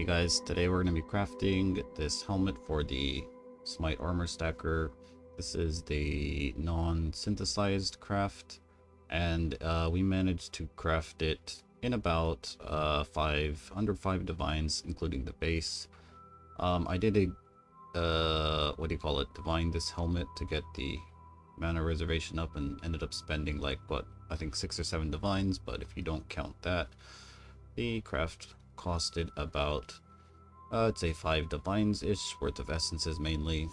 Hey guys, today we're going to be crafting this helmet for the Smite Armor Stacker. This is the non-synthesized craft, and uh, we managed to craft it in about uh, five, under five divines, including the base. Um, I did a, uh, what do you call it, divine this helmet to get the mana reservation up and ended up spending like, what, I think six or seven divines, but if you don't count that, the craft costed about, uh, I'd say five divines-ish worth of essences mainly.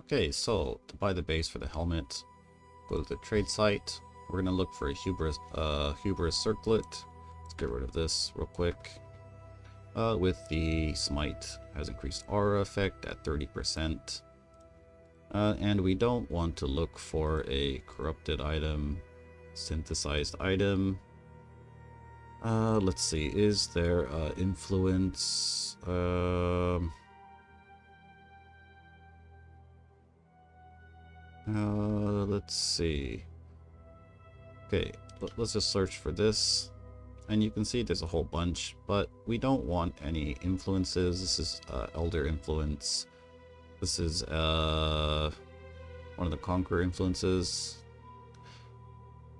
Okay, so to buy the base for the helmet, go to the trade site. We're gonna look for a hubris, uh, hubris circlet. Let's get rid of this real quick. Uh, with the smite has increased aura effect at 30%. Uh, and we don't want to look for a corrupted item, synthesized item, uh, let's see. Is there uh, influence? Um. Uh, let's see. Okay, let's just search for this. And you can see there's a whole bunch, but we don't want any influences. This is uh, Elder Influence. This is uh, one of the Conqueror influences.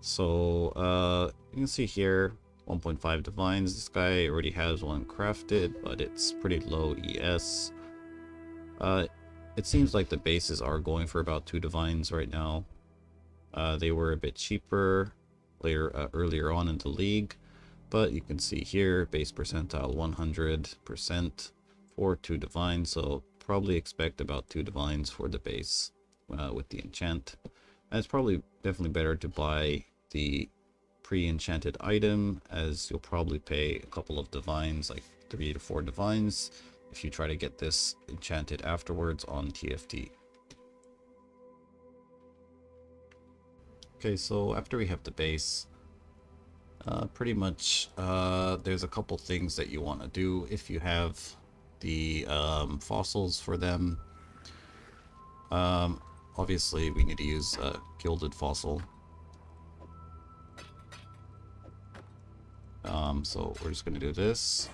So uh, you can see here, 1.5 divines. This guy already has one crafted, but it's pretty low ES. Uh, it seems like the bases are going for about two divines right now. Uh, they were a bit cheaper later uh, earlier on in the league, but you can see here base percentile 100% for two divines, so probably expect about two divines for the base uh, with the enchant. And it's probably definitely better to buy the pre-enchanted item as you'll probably pay a couple of divines like three to four divines if you try to get this enchanted afterwards on TFT. Okay, so after we have the base, uh, pretty much uh, there's a couple things that you want to do if you have the um, fossils for them. Um, obviously, we need to use a gilded fossil Um, so we're just going to do this.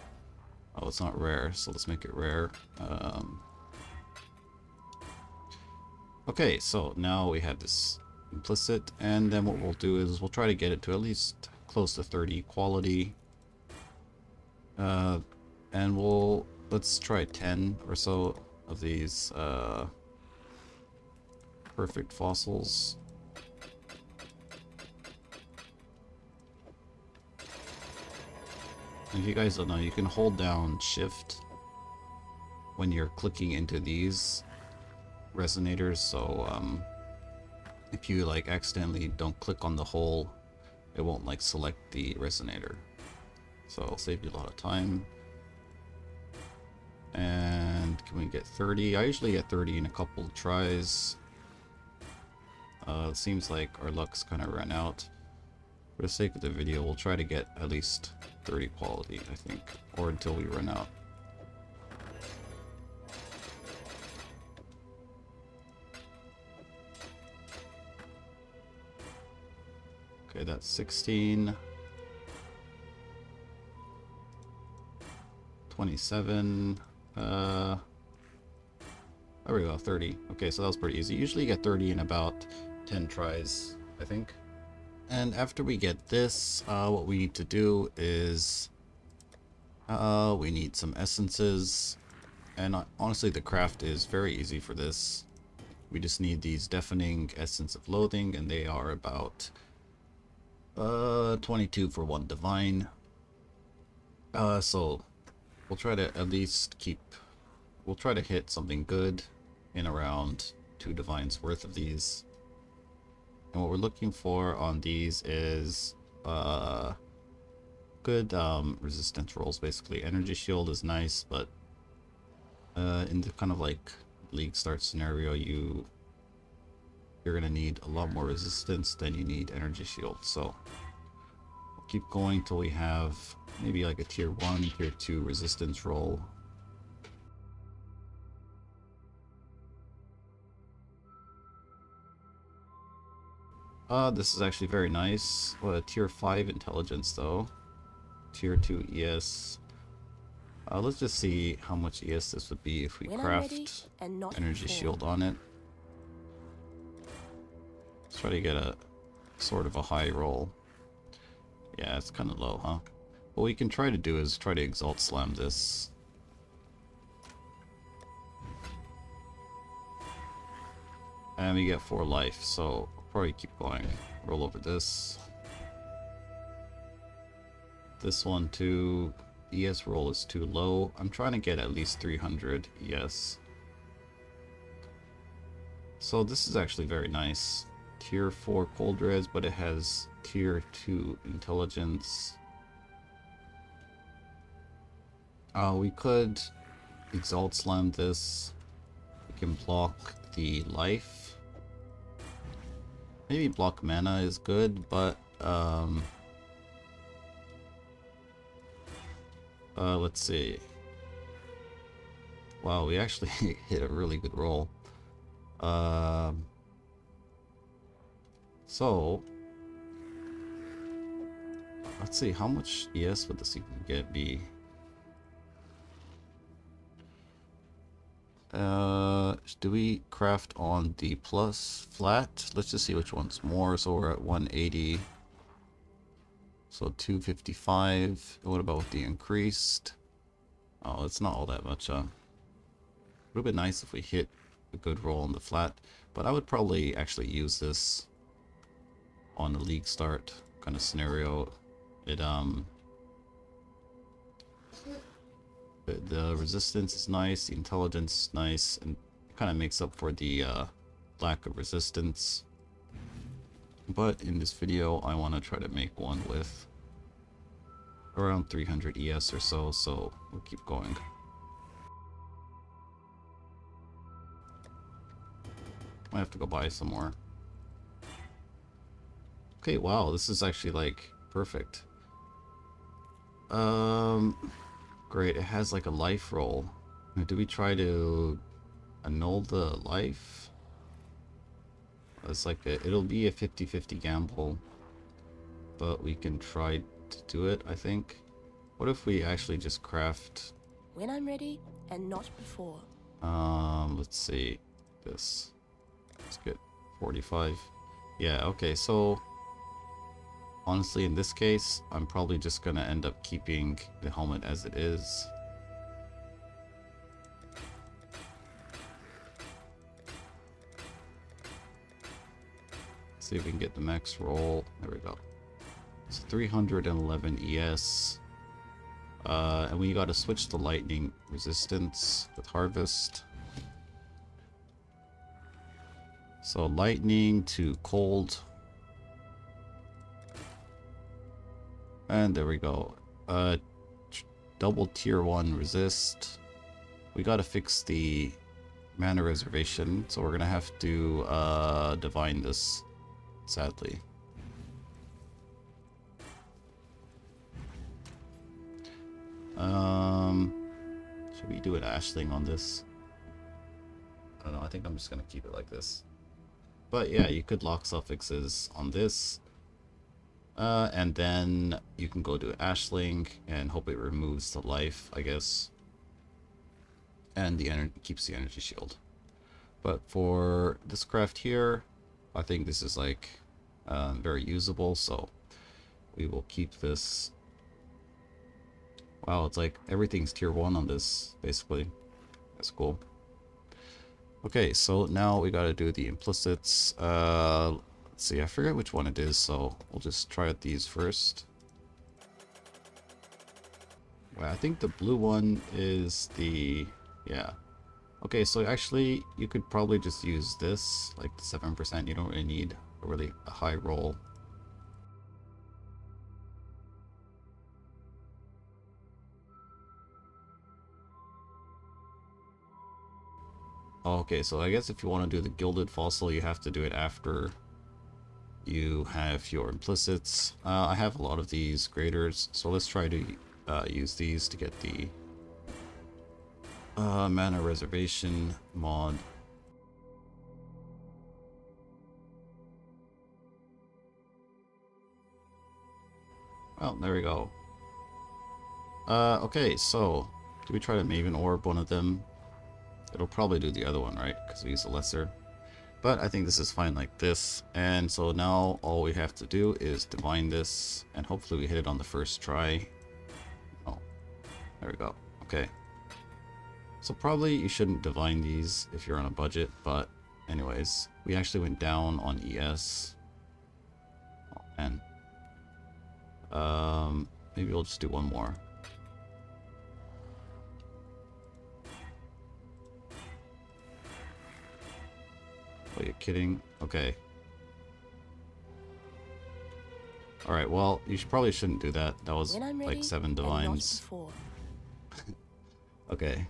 Oh, it's not rare, so let's make it rare. Um, okay, so now we have this implicit, and then what we'll do is we'll try to get it to at least close to 30 quality. Uh, and we'll, let's try 10 or so of these uh, perfect fossils. If you guys don't know, you can hold down shift when you're clicking into these resonators. So um, if you like accidentally don't click on the hole, it won't like select the resonator. So it'll save you a lot of time. And can we get 30? I usually get 30 in a couple tries. Uh, it seems like our luck's kind of run out. For the sake of the video, we'll try to get at least 30 quality, I think, or until we run out. Okay, that's 16. 27. Uh, there we go, 30. Okay, so that was pretty easy. Usually you get 30 in about 10 tries, I think. And after we get this, uh, what we need to do is uh, we need some essences. And uh, honestly, the craft is very easy for this. We just need these deafening essence of loathing, and they are about uh, 22 for one divine. Uh, so we'll try to at least keep, we'll try to hit something good in around two divines worth of these. And what we're looking for on these is uh, good um, resistance rolls, basically. Energy shield is nice, but uh, in the kind of like league start scenario, you you're gonna need a lot more resistance than you need energy shield. So we'll keep going till we have maybe like a tier one, tier two resistance roll Uh, this is actually very nice. What a tier 5 intelligence though. Tier 2 ES. Uh, let's just see how much ES this would be if we When craft and not energy shield on it. Let's try to get a sort of a high roll. Yeah, it's kind of low, huh? What we can try to do is try to exalt slam this. And we get four life, so probably keep going. Roll over this. This one too. ES roll is too low. I'm trying to get at least 300 ES. So this is actually very nice. Tier 4 cold res, but it has tier 2 intelligence. Uh, we could exalt slam this. We can block the life. Maybe block mana is good, but um, uh, let's see. Wow, we actually hit a really good roll. Um, so let's see how much ES would this even get be. Uh, do we craft on the plus flat? Let's just see which one's more. So we're at 180. So 255. What about with the increased? Oh, it's not all that much, huh? Would have been nice if we hit a good roll on the flat, but I would probably actually use this on the league start kind of scenario. It, um, the- resistance is nice, the intelligence is nice, and kind of makes up for the uh, lack of resistance. But in this video, I want to try to make one with around 300 ES or so, so we'll keep going. Might have to go buy some more. Okay, wow, this is actually like perfect. Um, great. It has like a life roll. Now, Do we try to annul the life? It's like a, it'll be a 50-50 gamble, but we can try to do it. I think. What if we actually just craft? When I'm ready and not before. Um, let's see. This. Let's get 45. Yeah. Okay. So honestly, in this case, I'm probably just gonna end up keeping the helmet as it is. See if we can get the max roll. There we go. It's 311 ES. Uh, and we gotta switch the lightning resistance with harvest. So lightning to cold. And there we go. Uh, double tier one resist. We gotta fix the mana reservation, so we're gonna have to uh, divine this, sadly. Um, should we do an Aisling on this? I don't know. I think I'm just gonna keep it like this. But yeah, you could lock suffixes on this. Uh, and then you can go to Aisling and hope it removes the life, I guess. And the energy keeps the energy shield. But for this craft here, I think this is like uh, very usable, so we will keep this. Wow, it's like everything's tier 1 on this, basically. That's cool. Okay, so now we gotta do the implicits. Uh, let's see, I forget which one it is, so we'll just try out these first. Well, I think the blue one is the... yeah. Okay, so actually, you could probably just use this, like the 7%. You don't really need a really a high roll. Okay, so I guess if you want to do the Gilded Fossil, you have to do it after you have your implicits. Uh, I have a lot of these graders, so let's try to uh, use these to get the uh, mana reservation mod. Well, there we go. Uh, okay, so Do we try to Maven Orb one of them? It'll probably do the other one, right? Because we use a lesser. But I think this is fine like this. And so now all we have to do is divine this. And hopefully we hit it on the first try. Oh, there we go. Okay. So probably you shouldn't divine these if you're on a budget. But anyways, we actually went down on ES. Oh, and um, maybe we'll just do one more. Kidding? Okay. Alright, well, you should, probably shouldn't do that. That was ready like seven divines. Okay.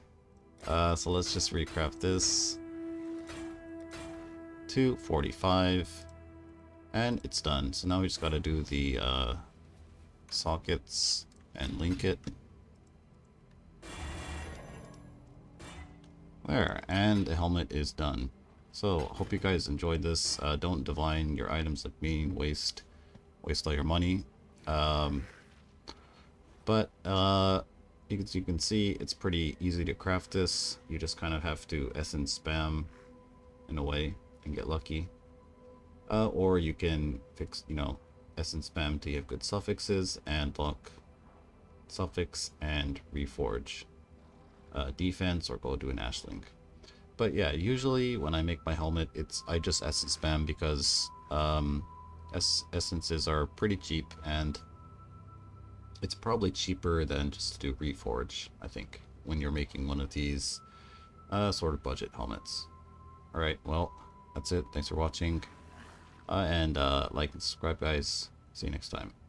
Uh, so let's just recraft this. 245. And it's done. So now we just gotta do the uh, sockets and link it. There, and the helmet is done. So, hope you guys enjoyed this. Uh, don't divine your items like me, waste, waste all your money. Um, but, uh, you can, you can see it's pretty easy to craft this. You just kind of have to essence spam in a way and get lucky. Uh, or you can fix, you know, essence spam to have good suffixes and lock suffix and reforge uh, defense or go do an Aisling. But yeah, usually when I make my helmet, it's I just essence spam because um, es essences are pretty cheap and it's probably cheaper than just to do reforge. I think when you're making one of these uh, sort of budget helmets. All right, well that's it. Thanks for watching, uh, and uh, like and subscribe, guys. See you next time.